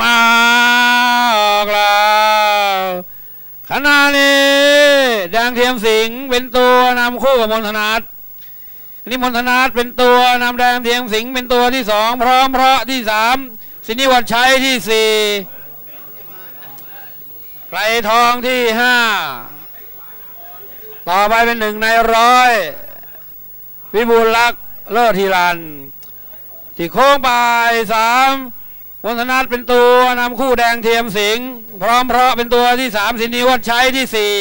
มากแล้วขณะนี้แดงเทียมสิงเป็นตัวนำคู่กับมนธนาตนี่มนธนาตเป็นตัวนำแดงเทียมสิงเป็นตัวที่สองพร้อมเพราะที่สามสินิวัชชัยที่สี่ไกลทองที่ห้าต่อไปเป็นหนึ่งในร้อยวิบูลลักษ์เลิศทีรันที่โค้งบ่ายสาม มนธนาตเป็นตัวนำคู่แดงเทียมสิงพร้อมเพราะเป็นตัวที่สามสินีวัชชัยที่สี่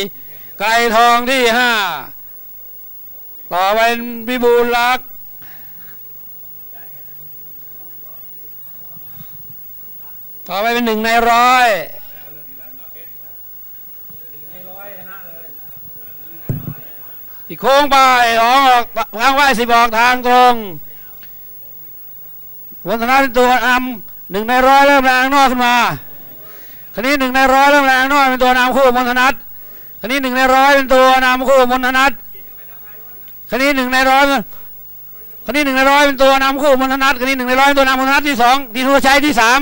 ไก่ทองที่ห้าต่อไปเป็นวิบูลลักษ์ต่อไปเป็นหนึ่งในร้อยที่โค้งบ่ายออกทางไหวสิบออกทางตรงวันธนาเป็นตัวนำ หนึ่งในร้อยเริ่มแรงนอกขึ้นมาคันนี้หนึ่งในร้อยเริ่มแรงนอกเป็นตัวนำคู่มนธนัทคันนี้หนึ่งในร้อยเป็นตัวนำคู่มนธนัทคันนี้หนึ่งในร้อยคันนี้หนึ่งในร้อยเป็นตัวนำคู่มนธนัทคันนี้หนึ่งในร้อยเป็นตัวนำมนธนัทที่สองที่ทุชัยที่สาม